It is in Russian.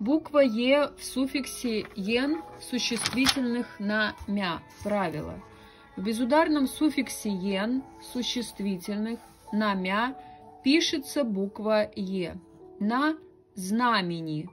Буква Е в суффиксе «ен» существительных на «мя» правило. В безударном суффиксе «ен» существительных на «мя» пишется буква Е. На знамени